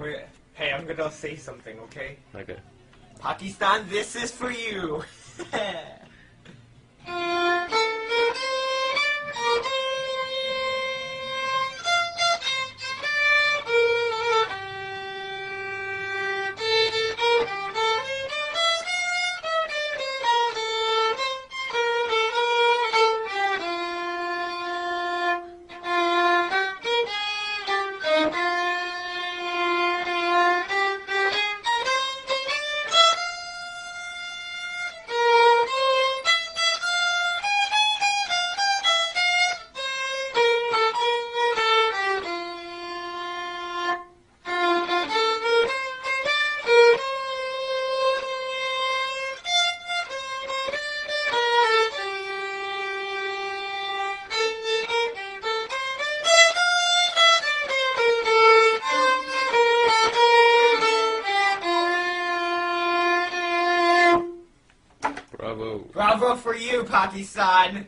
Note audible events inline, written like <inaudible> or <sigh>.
Wait, hey, I'm gonna say something, okay? Okay. Pakistan, this is for you. <laughs> Bravo. Bravo for you, Pakistan.